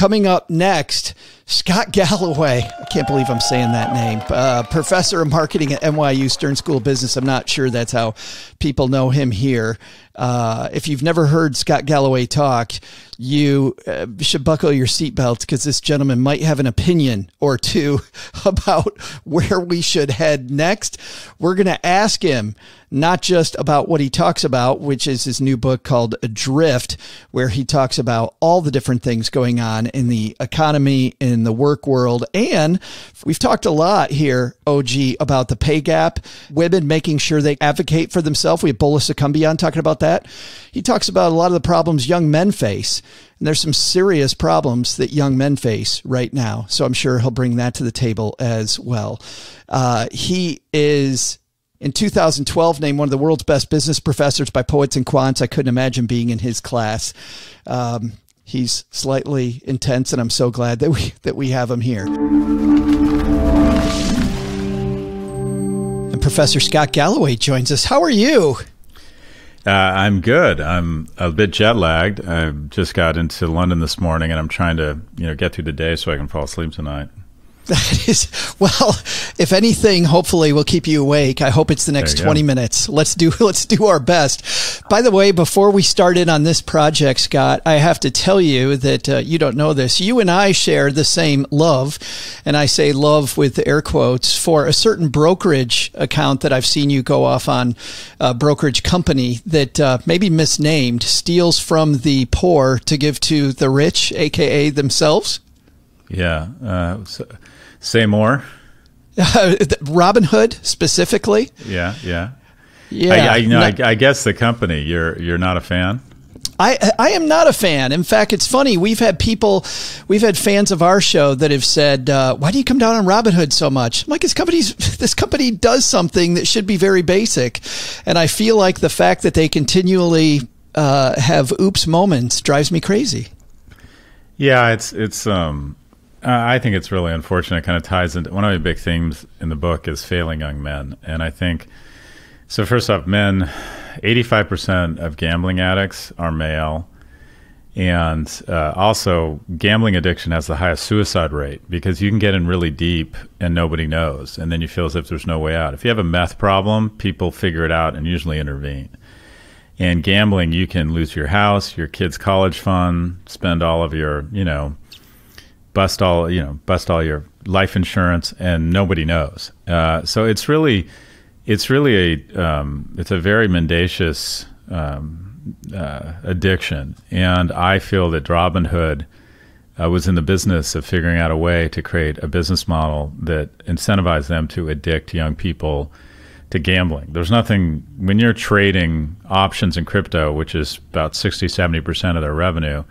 coming up next, Scott Galloway. I can't believe I'm saying that name. Uh, professor of marketing at NYU Stern School of Business. I'm not sure that's how people know him here. Uh, if you've never heard Scott Galloway talk, you uh, should buckle your seatbelts because this gentleman might have an opinion or two about where we should head next. We're going to ask him not just about what he talks about, which is his new book called Adrift, where he talks about all the different things going on in the economy, in the work world. And we've talked a lot here, OG, about the pay gap, women making sure they advocate for themselves. We have Bola on talking about that. He talks about a lot of the problems young men face. And there's some serious problems that young men face right now. So I'm sure he'll bring that to the table as well. Uh, he is in 2012 named one of the world's best business professors by Poets and Quants. I couldn't imagine being in his class. Um, he's slightly intense, and I'm so glad that we that we have him here. And Professor Scott Galloway joins us. How are you? Uh, I'm good. I'm a bit jet lagged. I just got into London this morning, and I'm trying to, you know, get through the day so I can fall asleep tonight. That is well. If anything, hopefully we'll keep you awake. I hope it's the next twenty go. minutes. Let's do let's do our best. By the way, before we started on this project, Scott, I have to tell you that uh, you don't know this. You and I share the same love, and I say love with air quotes for a certain brokerage account that I've seen you go off on, a brokerage company that uh, maybe misnamed steals from the poor to give to the rich, aka themselves. Yeah. Uh, so Say more. Uh, Robinhood specifically. Yeah, yeah, yeah. I, I you know. Not, I, I, guess the company. You're you're not a fan. I I am not a fan. In fact, it's funny. We've had people, we've had fans of our show that have said, uh, "Why do you come down on Robinhood so much?" I'm like, this company's this company does something that should be very basic, and I feel like the fact that they continually uh, have oops moments drives me crazy. Yeah, it's it's um uh, I think it's really unfortunate. It kind of ties into one of the big themes in the book is failing young men, and I think so. First off, men, eighty-five percent of gambling addicts are male, and uh, also gambling addiction has the highest suicide rate because you can get in really deep and nobody knows, and then you feel as if there's no way out. If you have a meth problem, people figure it out and usually intervene. And gambling, you can lose your house, your kid's college fund, spend all of your, you know, bust all you know bust all your life insurance and nobody knows uh, so it's really it's really a um, it's a very mendacious um, uh, addiction and I feel that Robinhood uh, was in the business of figuring out a way to create a business model that incentivized them to addict young people to gambling. There's nothing when you're trading options in crypto, which is about 60, 70% of their revenue,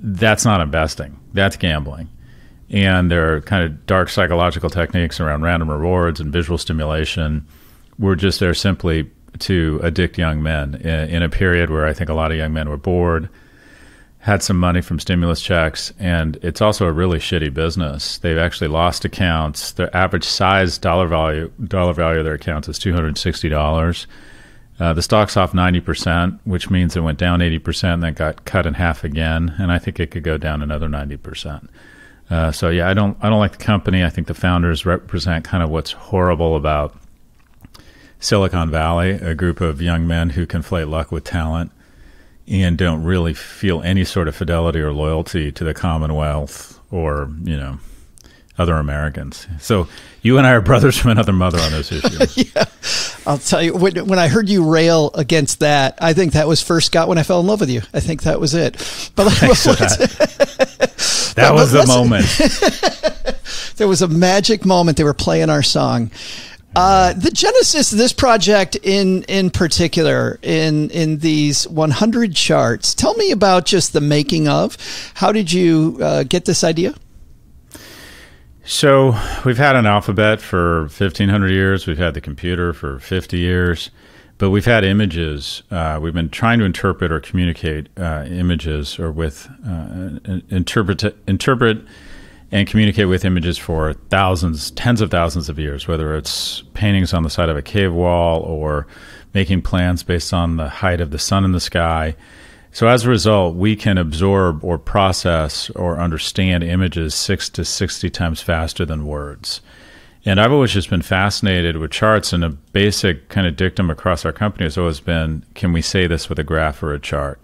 that's not investing. That's gambling. And there are kind of dark psychological techniques around random rewards and visual stimulation. We're just there simply to addict young men in, a period where I think a lot of young men were bored, had some money from stimulus checks, and it's also a really shitty business. They've actually lost accounts. Their average size dollar value dollar value of their accounts is two hundred sixty dollars. Uh, the stock's off 90%, which means it went down 80% and then got cut in half again. And I think it could go down another 90%. Uh, so yeah, I don't I don't like the company. I think the founders represent kind of what's horrible about Silicon Valley, a group of young men who conflate luck with talent and don't really feel any sort of fidelity or loyalty to the Commonwealth or you know other Americans. So you and I are brothers from another mother on this issue. yeah. I'll tell you, when, when I heard you rail against that, I think that was first Scott when I fell in love with you. I think that was it. But that, that was the moment. there was a magic moment. They were playing our song. Uh, the genesis of this project in in particular in in these 100 charts tell me about just the making of how did you uh, get this idea so we've had an alphabet for 1500 years. We've had the computer for 50 years, but we've had images. Uh, we've been trying to interpret or communicate uh, images or with uh, interpret interpret and communicate with images for thousands, tens of thousands of years. Whether it's paintings on the side of a cave wall or making plans based on the height of the sun in the sky. So as a result, we can absorb or process or understand images six to 60 times faster than words. And I've always just been fascinated with charts, and a basic kind of dictum across our company has always been can we say this with a graph or a chart?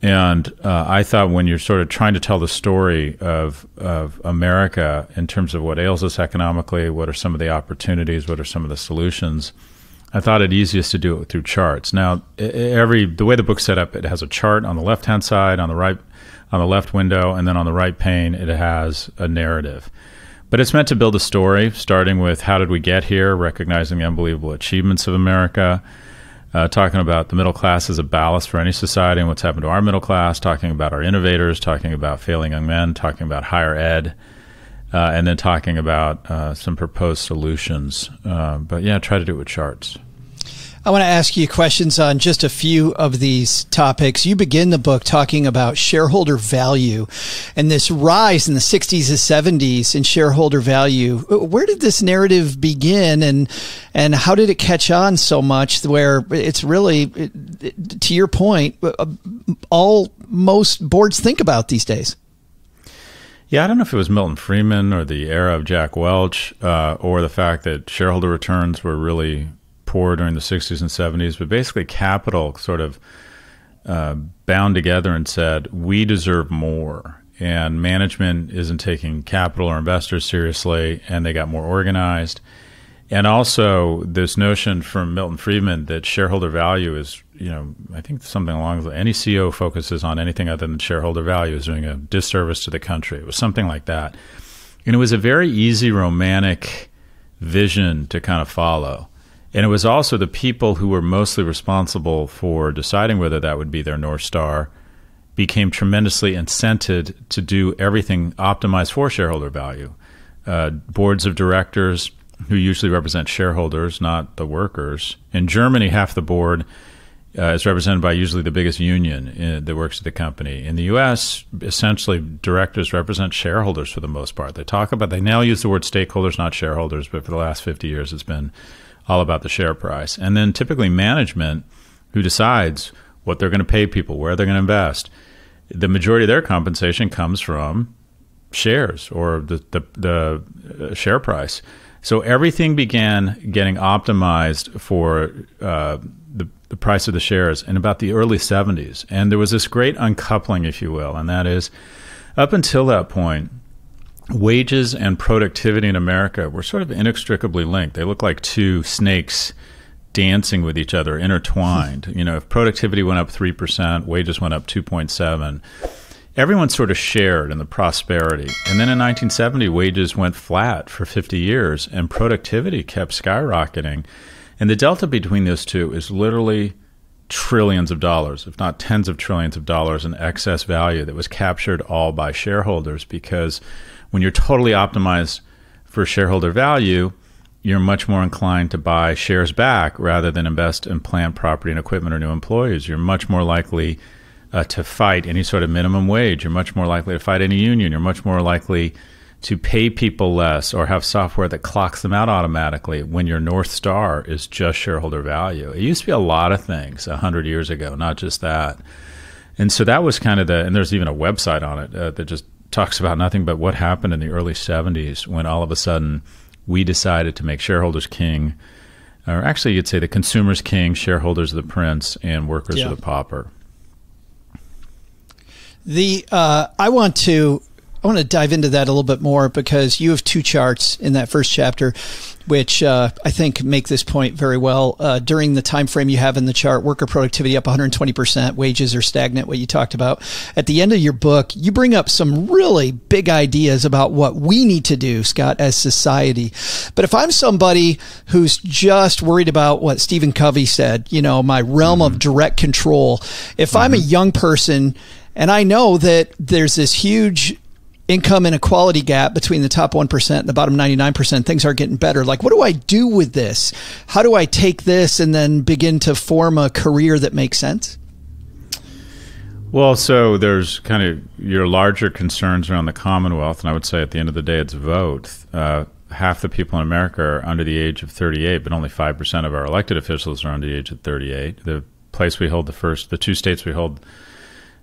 And uh, I thought when you're sort of trying to tell the story of, of America in terms of what ails us economically, what are some of the opportunities, what are some of the solutions, I thought it easiest to do it through charts. Now, every the way the book's set up, it has a chart on the left hand side, on the right, on the left window, and then on the right pane, it has a narrative. But it's meant to build a story, starting with how did we get here, recognizing the unbelievable achievements of America, uh, talking about the middle class as a ballast for any society and what's happened to our middle class, talking about our innovators, talking about failing young men, talking about higher ed uh, and then talking about uh, some proposed solutions. Uh, but yeah, try to do it with charts. I want to ask you questions on just a few of these topics. You begin the book talking about shareholder value and this rise in the 60s and 70s in shareholder value. Where did this narrative begin and and how did it catch on so much where it's really to your point uh, all most boards think about these days? Yeah, I don't know if it was Milton Friedman or the era of Jack Welch uh, or the fact that shareholder returns were really poor during the 60s and 70s, but basically capital sort of uh, bound together and said, we deserve more. And management isn't taking capital or investors seriously, and they got more organized. And also, this notion from Milton Friedman that shareholder value is you know, I think something along the any CEO focuses on anything other than shareholder value is doing a disservice to the country. It was something like that. And it was a very easy romantic vision to kind of follow. And it was also the people who were mostly responsible for deciding whether that would be their North Star became tremendously incented to do everything optimized for shareholder value. Uh, boards of directors, who usually represent shareholders, not the workers. In Germany, half the board uh, is represented by usually the biggest union in, that works at the company. In the U.S., essentially, directors represent shareholders for the most part. They talk about, they now use the word stakeholders, not shareholders, but for the last 50 years, it's been all about the share price. And then typically management, who decides what they're going to pay people, where they're going to invest, the majority of their compensation comes from shares or the, the, the uh, share price. So everything began getting optimized for uh, the, the price of the shares in about the early 70s. And there was this great uncoupling, if you will, and that is up until that point, wages and productivity in America were sort of inextricably linked. They look like two snakes dancing with each other, intertwined. you know, if productivity went up 3%, wages went up 2.7 everyone sort of shared in the prosperity. And then in 1970, wages went flat for 50 years and productivity kept skyrocketing. And the delta between those two is literally trillions of dollars, if not tens of trillions of dollars in excess value that was captured all by shareholders because when you're totally optimized for shareholder value, you're much more inclined to buy shares back rather than invest in plant, property, and equipment or new employees. You're much more likely uh, to fight any sort of minimum wage. You're much more likely to fight any union. You're much more likely to pay people less or have software that clocks them out automatically when your North Star is just shareholder value. It used to be a lot of things 100 years ago, not just that. And so that was kind of the, and there's even a website on it uh, that just talks about nothing but what happened in the early 70s when all of a sudden we decided to make shareholders king. Or actually, you'd say the consumers king, shareholders of the prince, and workers yeah. the pauper. The uh, I want to I want to dive into that a little bit more because you have two charts in that first chapter, which uh, I think make this point very well. Uh, during the time frame you have in the chart, worker productivity up 120 percent, wages are stagnant. What you talked about at the end of your book, you bring up some really big ideas about what we need to do, Scott, as society. But if I'm somebody who's just worried about what Stephen Covey said, you know, my realm mm-hmm. of direct control, if mm-hmm. I'm a mm-hmm. young person and I know that there's this huge income inequality gap between the top 1% and the bottom 99%. Things are getting better. Like, what do I do with this? How do I take this and then begin to form a career that makes sense? Well, so there's kind of your larger concerns around the Commonwealth, and I would say at the end of the day, it's vote. Uh, half the people in America are under the age of 38, but only 5% of our elected officials are under the age of 38. The place we hold the first, the two states we hold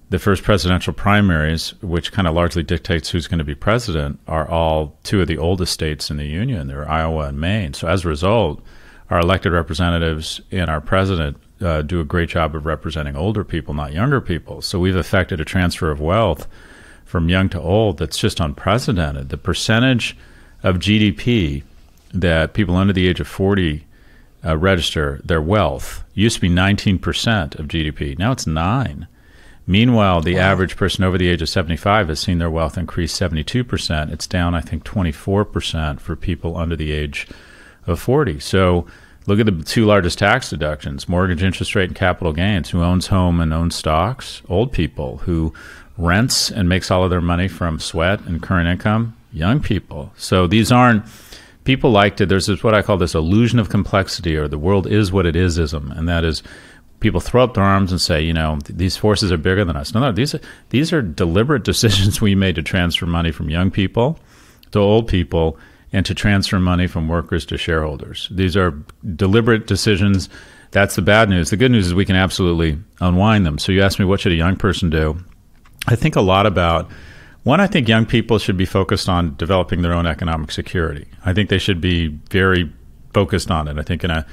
the first presidential primaries, which kind of largely dictates who's going to be president, are all two of the oldest states in the union. They're Iowa and Maine. So as a result, our elected representatives and our president uh, do a great job of representing older people, not younger people. So we've affected a transfer of wealth from young to old that's just unprecedented. The percentage of GDP that people under the age of 40 uh, register their wealth used to be 19% of GDP. Now it's 9. Meanwhile, the wow. average person over the age of 75 has seen their wealth increase 72%. It's down, I think, 24% for people under the age of 40. So look at the two largest tax deductions mortgage interest rate and capital gains. Who owns home and owns stocks? Old people. Who rents and makes all of their money from sweat and current income? Young people. So these aren't people like to, there's this, what I call this illusion of complexity or the world is what it is ism. And that is, people throw up their arms and say, you know, these forces are bigger than us. No, no, these are, these are deliberate decisions we made to transfer money from young people to old people and to transfer money from workers to shareholders. These are deliberate decisions. That's the bad news. The good news is we can absolutely unwind them. So you asked me, what should a young person do? I think a lot about one, I think young people should be focused on developing their own economic security. I think they should be very focused on it. I think in a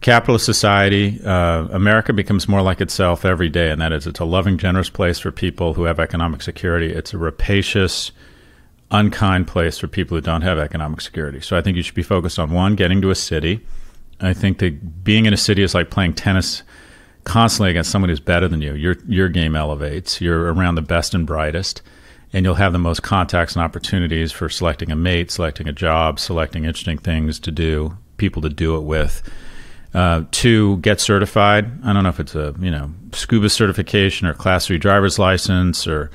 capitalist society, uh, America becomes more like itself every day, and that is it's a loving, generous place for people who have economic security. It's a rapacious, unkind place for people who don't have economic security. So I think you should be focused on one, getting to a city. I think that being in a city is like playing tennis constantly against someone who's better than you. Your your game elevates. You're around the best and brightest and you'll have the most contacts and opportunities for selecting a mate, selecting a job, selecting interesting things to do, people to do it with. Uh, to get certified, I don't know if it's a you know scuba certification or class three driver's license or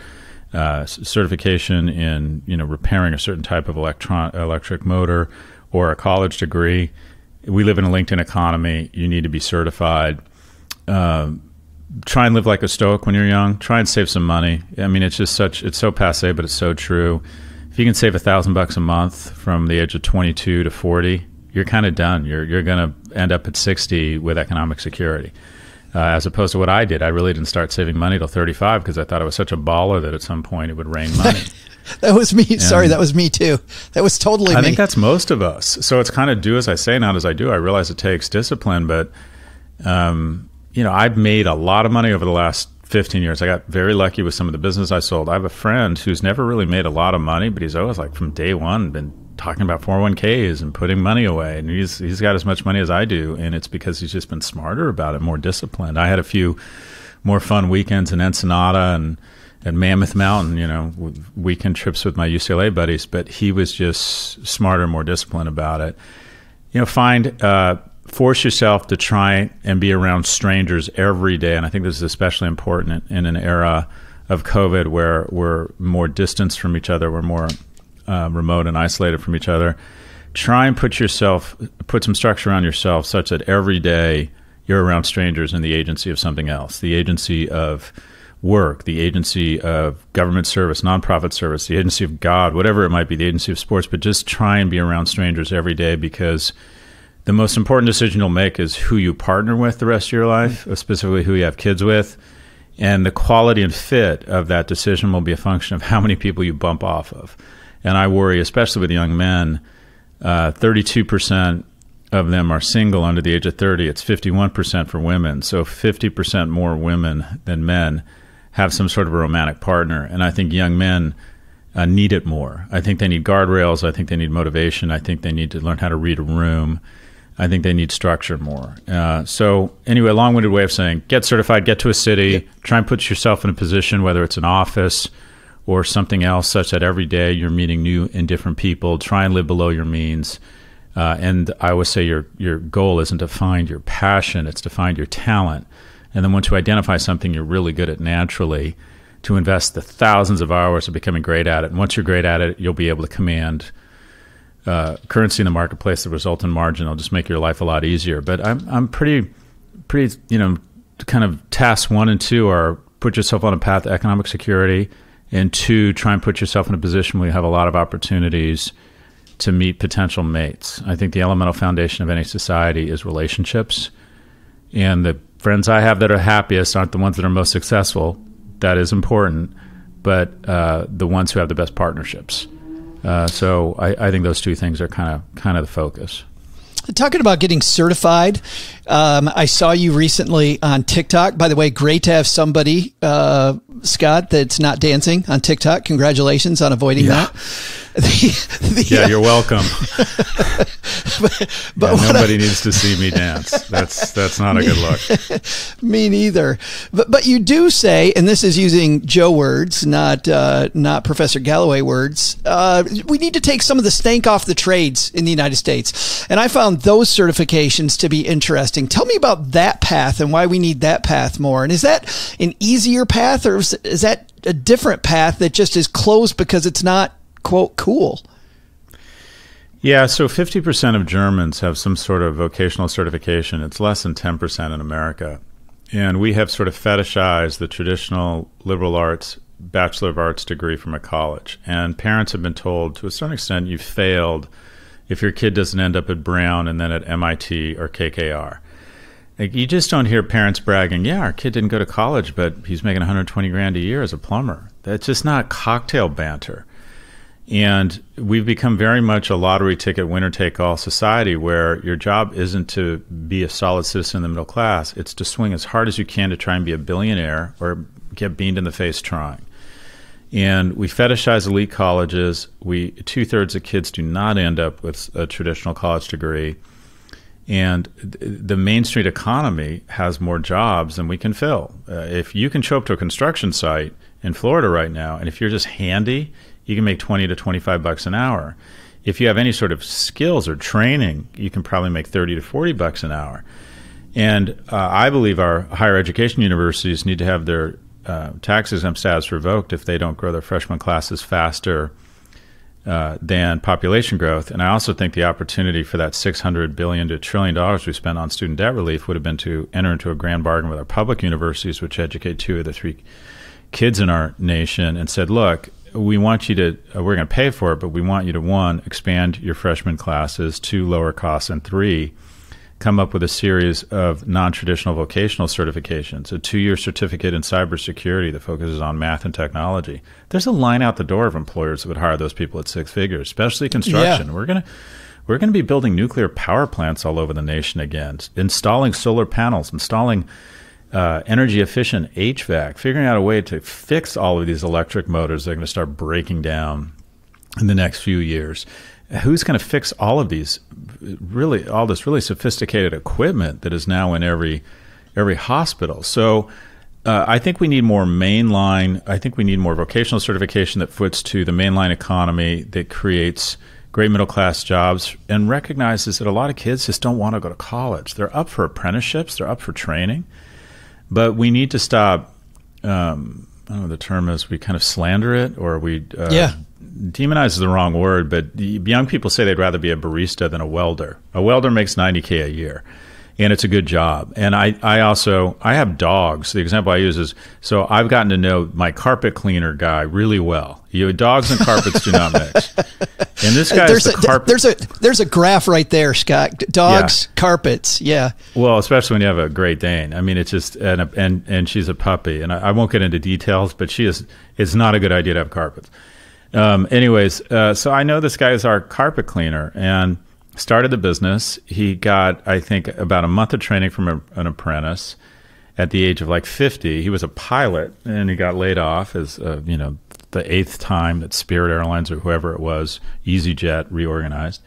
uh, certification in you know repairing a certain type of electron electric motor or a college degree. We live in a LinkedIn economy. You need to be certified. Uh, try and live like a stoic when you're young. Try and save some money. I mean, it's just such it's so passe, but it's so true. If you can save a thousand bucks a month from the age of 22 to 40, you're kind of done. You're you're going to end up at 60 with economic security. Uh, as opposed to what I did, I really didn't start saving money till 35 because I thought I was such a baller that at some point it would rain money. that was me. And Sorry, that was me too. That was totally I me. think that's most of us. So it's kind of do as I say, not as I do. I realize it takes discipline, but um, you know, I've made a lot of money over the last 15 years. I got very lucky with some of the business I sold. I have a friend who's never really made a lot of money, but he's always like from day one been talking about 401ks and putting money away. And he's he's got as much money as I do, and it's because he's just been smarter about it, more disciplined. I had a few more fun weekends in Ensenada and and Mammoth Mountain, you know, weekend trips with my UCLA buddies, but he was just smarter, more disciplined about it. You know, find uh, force yourself to try and be around strangers every day. And I think this is especially important in, an era of COVID where we're more distanced from each other, we're more uh, remote and isolated from each other. Try and put yourself, put some structure around yourself such that every day you're around strangers in the agency of something else, the agency of work, the agency of government service, nonprofit service, the agency of God, whatever it might be, the agency of sports, but just try and be around strangers every day because the most important decision you'll make is who you partner with the rest of your life, mm-hmm. specifically who you have kids with. And the quality and fit of that decision will be a function of how many people you bump off of. And I worry, especially with young men, uh, 32% of them are single under the age of 30. It's 51% for women. So 50% more women than men have some sort of a romantic partner. And I think young men uh, need it more. I think they need guardrails. I think they need motivation. I think they need to learn how to read a room. I think they need structure more. Uh, so, anyway, long winded way of saying get certified, get to a city, yep. try and put yourself in a position, whether it's an office or something else, such that every day you're meeting new and different people. Try and live below your means. Uh, and I always say your, your goal isn't to find your passion, it's to find your talent. And then once you identify something you're really good at naturally, to invest the thousands of hours of becoming great at it. And once you're great at it, you'll be able to command uh, currency in the marketplace that result in margin. It'll just make your life a lot easier. But I'm I'm pretty pretty you know kind of tasks one and two are put yourself on a path to economic security, and two try and put yourself in a position where you have a lot of opportunities to meet potential mates. I think the elemental foundation of any society is relationships, and the friends I have that are happiest aren't the ones that are most successful, that is important, but uh, the ones who have the best partnerships. Uh, so I, I think those two things are kind of kind of the focus. Talking about getting certified, um, I saw you recently on TikTok. By the way, great to have somebody, uh, Scott, that's not dancing on TikTok. Congratulations on avoiding yeah. that. The, the, yeah, you're welcome. but, but yeah, nobody I, needs to see me dance. That's that's not a good look. me neither. But but you do say, and this is using Joe words, not uh, not Professor Galloway words. Uh, we need to take some of the stank off the trades in the United States, and I found those certifications to be interesting. Tell me about that path and why we need that path more. And is that an easier path, or is, is that a different path that just is closed because it's not quote cool. Yeah, so 50% of Germans have some sort of vocational certification. It's less than 10% in America. And we have sort of fetishized the traditional liberal arts Bachelor of Arts degree from a college. And parents have been told to a certain extent you've failed if your kid doesn't end up at Brown and then at MIT or KKR. Like, you just don't hear parents bragging, yeah, our kid didn't go to college, but he's making 120 grand a year as a plumber. That's just not cocktail banter. And we've become very much a lottery ticket, winner take all society where your job isn't to be a solid citizen in the middle class. It's to swing as hard as you can to try and be a billionaire or get beamed in the face trying. And we fetishize elite colleges. We two thirds of kids do not end up with a traditional college degree. And the Main Street economy has more jobs than we can fill. Uh, if you can show up to a construction site in Florida right now, and if you're just handy you can make 20 to 25 bucks an hour. If you have any sort of skills or training, you can probably make 30 to 40 bucks an hour. And uh, I believe our higher education universities need to have their uh, tax exempt status revoked if they don't grow their freshman classes faster uh, than population growth. And I also think the opportunity for that 600 billion to trillion dollars we spent on student debt relief would have been to enter into a grand bargain with our public universities, which educate two of the three kids in our nation, and said, look, we want you to uh, we're going to pay for it but we want you to one expand your freshman classes two lower costs and three come up with a series of non-traditional vocational certifications a two-year certificate in cybersecurity that focuses on math and technology there's a line out the door of employers that would hire those people at six figures especially construction yeah. we're going to we're going to be building nuclear power plants all over the nation again installing solar panels installing uh, energy efficient HVAC, figuring out a way to fix all of these electric motors that are going to start breaking down in the next few years. Who's going to fix all of these really all this really sophisticated equipment that is now in every every hospital? So uh, I think we need more mainline. I think we need more vocational certification that foots to the mainline economy that creates great middle class jobs and recognizes that a lot of kids just don't want to go to college. They're up for apprenticeships. They're up for training. But we need to stop. Um, I don't know the term is we kind of slander it or we uh, yeah demonize is the wrong word, but young people say they'd rather be a barista than a welder. A welder makes 90k a year and it's a good job. And I, I also I have dogs. The example I use is so I've gotten to know my carpet cleaner guy really well. You dogs and carpets do not mix. And this guy there's the a, carpet. There's a there's a graph right there, Scott. Dogs, yeah. carpets, yeah. Well, especially when you have a Great Dane. I mean, it's just and and and she's a puppy, and I, I won't get into details, but she is. It's not a good idea to have carpets. Um, anyways, uh, so I know this guy is our carpet cleaner, and started the business. He got, I think, about a month of training from a, an apprentice at the age of like 50. He was a pilot and he got laid off as, uh, you know, the eighth time that Spirit Airlines or whoever it was, EasyJet reorganized.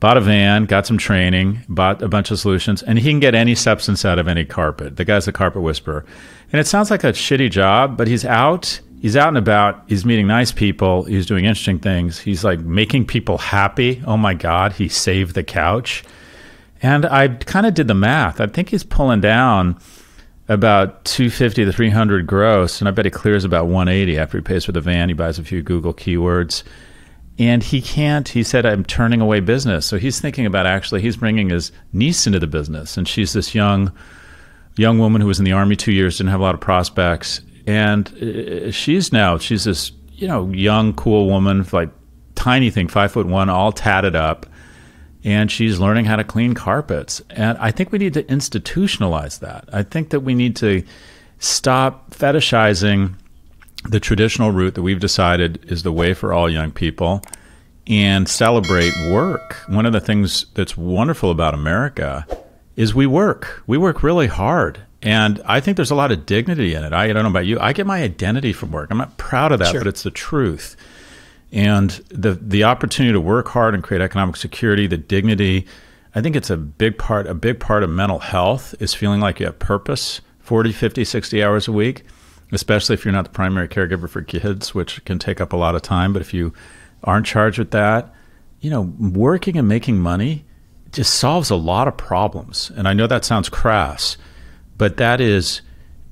Bought a van, got some training, bought a bunch of solutions, and he can get any substance out of any carpet. The guy's a carpet whisperer. And it sounds like a shitty job, but he's out he's out and about. He's meeting nice people. He's doing interesting things. He's like making people happy. Oh my God, he saved the couch. And I kind of did the math. I think he's pulling down about 250 to 300 gross. And I bet he clears about 180 after he pays for the van. He buys a few Google keywords. And he can't, he said, I'm turning away business. So he's thinking about actually, he's bringing his niece into the business. And she's this young, young woman who was in the army two years, didn't have a lot of prospects and uh, she's now she's this you know young cool woman like tiny thing five foot one all tatted up and she's learning how to clean carpets and i think we need to institutionalize that i think that we need to stop fetishizing the traditional route that we've decided is the way for all young people and celebrate work. One of the things that's wonderful about America is we work. We work really hard. And I think there's a lot of dignity in it. I, I don't know about you. I get my identity from work. I'm not proud of that, sure. but it's the truth. And the the opportunity to work hard and create economic security, the dignity, I think it's a big part a big part of mental health is feeling like you have purpose 40, 50, 60 hours a week, especially if you're not the primary caregiver for kids, which can take up a lot of time, but if you aren't charged with that, you know, working and making money just solves a lot of problems. And I know that sounds crass, but that is,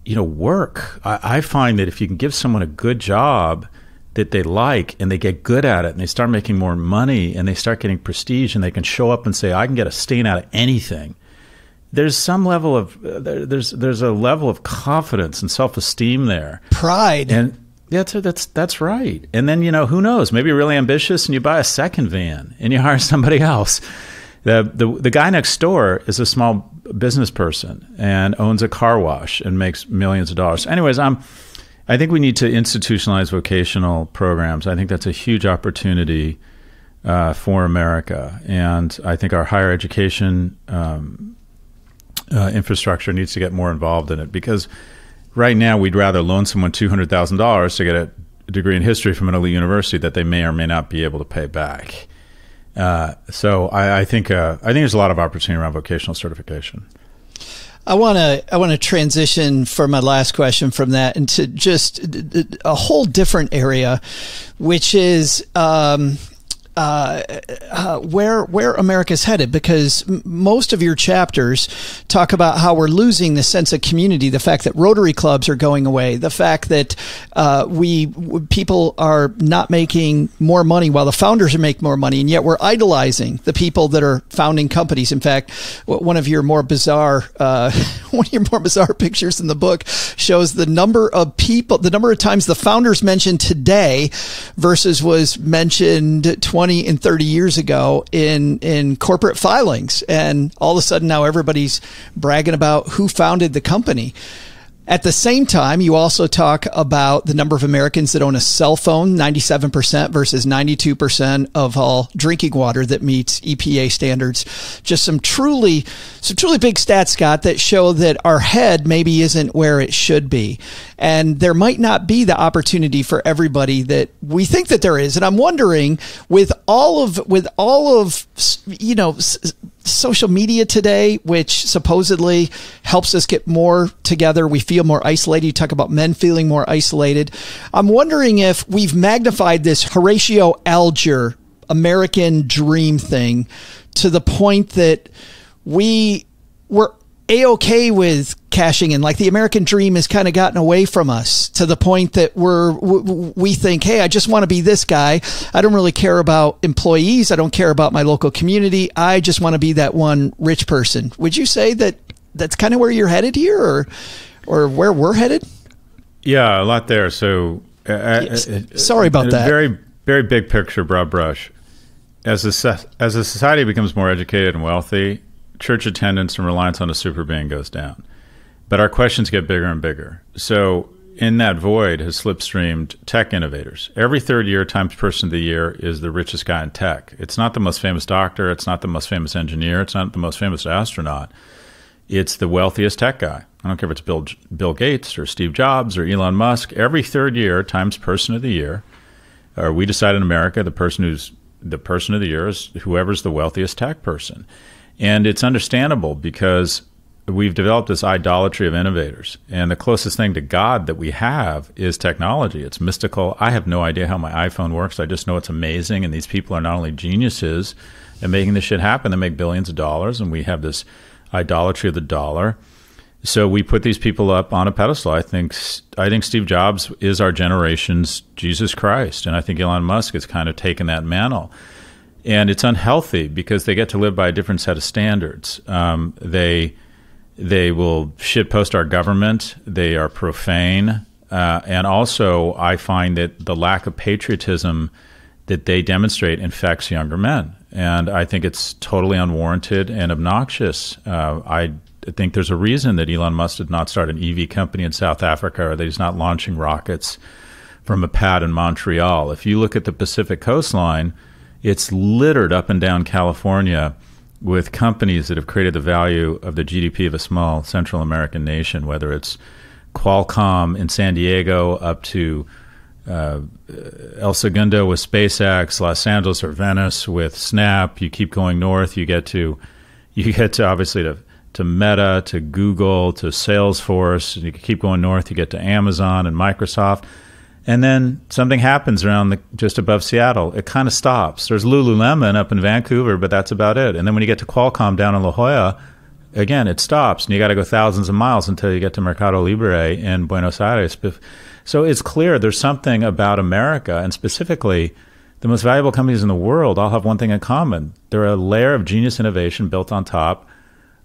you know, work. I, I, find that if you can give someone a good job that they like and they get good at it and they start making more money and they start getting prestige and they can show up and say, I can get a stain out of anything. There's some level of uh, there's there's a level of confidence and self esteem there, pride, and yeah, that's that's that's right. And then you know who knows? Maybe you're really ambitious and you buy a second van and you hire somebody else. The, the the guy next door is a small business person and owns a car wash and makes millions of dollars. Anyways, I'm I think we need to institutionalize vocational programs. I think that's a huge opportunity uh, for America, and I think our higher education um, uh, infrastructure needs to get more involved in it because right now we'd rather loan someone two hundred thousand dollars to get a degree in history from an elite university that they may or may not be able to pay back. Uh, so I, I think uh, I think there's a lot of opportunity around vocational certification. I want to I want to transition for my last question from that into just a whole different area, which is um, uh, uh, where where America's headed because most of your chapters talk about how we're losing the sense of community, the fact that Rotary clubs are going away, the fact that uh, we people are not making more money while the founders are making more money, and yet we're idolizing the people that are founding companies. In fact, one of your more bizarre uh, one of your more bizarre pictures in the book shows the number of people, the number of times the founders mentioned today versus was mentioned 20 20 and 30 years ago in in corporate filings. And all of a sudden now everybody's bragging about who founded the company at the same time, you also talk about the number of Americans that own a cell phone, 97% versus 92% of all drinking water that meets EPA standards. Just some truly, some truly big stats, Scott, that show that our head maybe isn't where it should be. And there might not be the opportunity for everybody that we think that there is. And I'm wondering with all of, with all of, you know, social media today, which supposedly helps us get more together. We feel more isolated. You talk about men feeling more isolated. I'm wondering if we've magnified this Horatio Alger American dream thing to the point that we were a okay with cashing in. Like the American dream has kind of gotten away from us to the point that we're we think, hey, I just want to be this guy. I don't really care about employees. I don't care about my local community. I just want to be that one rich person. Would you say that that's kind of where you're headed here, or or where we're headed? Yeah, a lot there. So, uh, yes. sorry about that. Very very big picture, broad brush. As a as a society becomes more educated and wealthy, church attendance and reliance on a super being goes down. But our questions get bigger and bigger. So in that void has slipstreamed tech innovators. Every third year, Times Person of the Year is the richest guy in tech. It's not the most famous doctor. It's not the most famous engineer. It's not the most famous astronaut. It's the wealthiest tech guy. I don't care if it's Bill, Bill Gates or Steve Jobs or Elon Musk. Every third year, Times Person of the Year, or we decide in America the person who's the person of the year is whoever's the wealthiest tech person. And it's understandable because we've developed this idolatry of innovators. And the closest thing to God that we have is technology. It's mystical. I have no idea how my iPhone works. I just know it's amazing. And these people are not only geniuses at making this shit happen, they make billions of dollars. And we have this idolatry of the dollar. So we put these people up on a pedestal. I think I think Steve Jobs is our generation's Jesus Christ, and I think Elon Musk has kind of taken that mantle and it's unhealthy because they get to live by a different set of standards. Um, they they will shit post our government. They are profane, uh, and also I find that the lack of patriotism that they demonstrate infects younger men, and I think it's totally unwarranted and obnoxious. Uh, I think there's a reason that Elon Musk did not start an EV company in South Africa or that he's not launching rockets from a pad in Montreal. If you look at the Pacific coastline, it's littered up and down California with companies that have created the value of the GDP of a small Central American nation, whether it's Qualcomm in San Diego up to uh, El Segundo with SpaceX, Los Angeles or Venice with Snap. You keep going north, you get to you get to obviously to to Meta, to Google, to Salesforce. You keep going north, you get to Amazon and Microsoft. And then something happens around the, just above Seattle. It kind of stops. There's Lululemon up in Vancouver, but that's about it. And then when you get to Qualcomm down in La Jolla, again, it stops. And you got to go thousands of miles until you get to Mercado Libre in Buenos Aires. So it's clear there's something about America, and specifically the most valuable companies in the world all have one thing in common. They're a layer of genius innovation built on top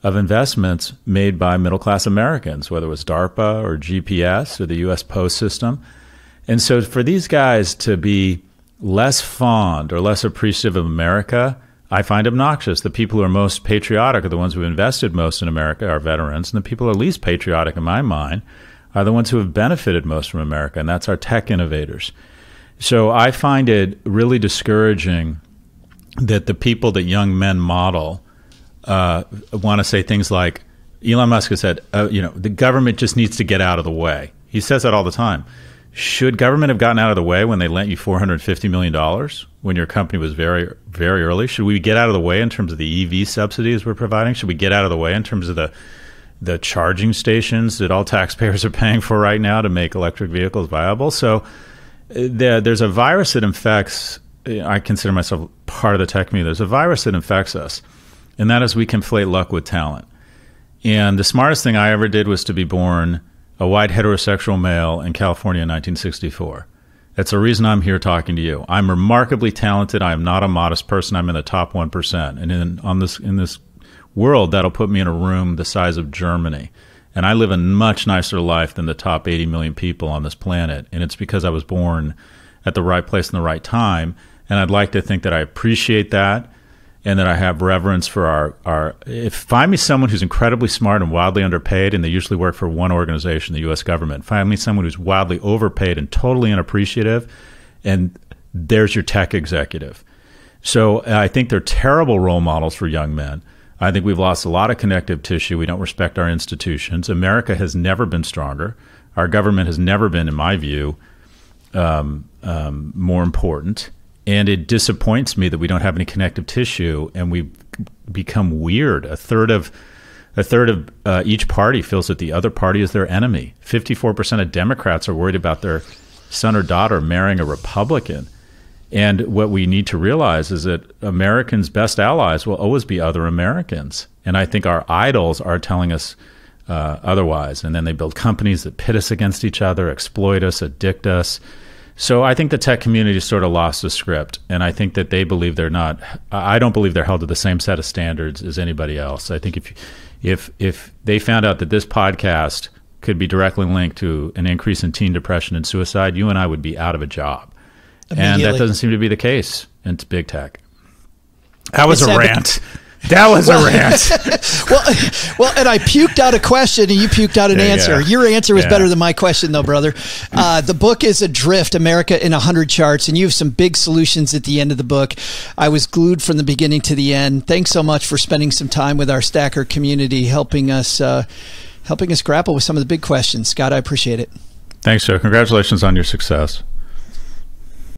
of investments made by middle class Americans, whether it was DARPA or GPS or the US Post System. And so for these guys to be less fond or less appreciative of America, I find obnoxious. The people who are most patriotic are the ones who have invested most in America, our veterans, and the people who are least patriotic in my mind are the ones who have benefited most from America, and that's our tech innovators. So I find it really discouraging that the people that young men model uh, want to say things like Elon Musk has said, uh, you know, the government just needs to get out of the way. He says that all the time. Should government have gotten out of the way when they lent you $450 million when your company was very, very early? Should we get out of the way in terms of the EV subsidies we're providing? Should we get out of the way in terms of the the charging stations that all taxpayers are paying for right now to make electric vehicles viable? So uh, there, there's a virus that infects. I consider myself part of the tech community. There's a virus that infects us, and that is we conflate luck with talent. And the smartest thing I ever did was to be born a white heterosexual male in California in 1964. That's the reason I'm here talking to you. I'm remarkably talented. I am not a modest person. I'm in the top one percent, and in on this in this world, that'll put me in a room the size of Germany. And I live a much nicer life than the top 80 million people on this planet. And it's because I was born at the right place in the right time. And I'd like to think that I appreciate that and that I have reverence for our, our if find me someone who's incredibly smart and wildly underpaid and they usually work for one organization, the US government. Find me someone who's wildly overpaid and totally unappreciative and there's your tech executive. So I think they're terrible role models for young men. I think we've lost a lot of connective tissue. We don't respect our institutions. America has never been stronger. Our government has never been, in my view, um, um, more important. And it disappoints me that we don't have any connective tissue, and we've become weird. A third of a third of uh, each party feels that the other party is their enemy. Fifty-four percent of Democrats are worried about their son or daughter marrying a Republican. And what we need to realize is that Americans' best allies will always be other Americans. And I think our idols are telling us uh, otherwise. And then they build companies that pit us against each other, exploit us, addict us. So I think the tech community sort of lost the script, and I think that they believe they're not. I don't believe they're held to the same set of standards as anybody else. I think if if if they found out that this podcast could be directly linked to an increase in teen depression and suicide, you and I would be out of a job, and that doesn't seem to be the case in big tech. That was it's a rant. That was well, a rant. well, well, and I puked out a question, and you puked out an yeah, answer. Yeah. Your answer was yeah. better than my question, though, brother. Uh, the book is Adrift: America in hundred charts, and you have some big solutions at the end of the book. I was glued from the beginning to the end. Thanks so much for spending some time with our Stacker community, helping us, uh, helping us grapple with some of the big questions. Scott, I appreciate it. Thanks, Joe. Congratulations on your success.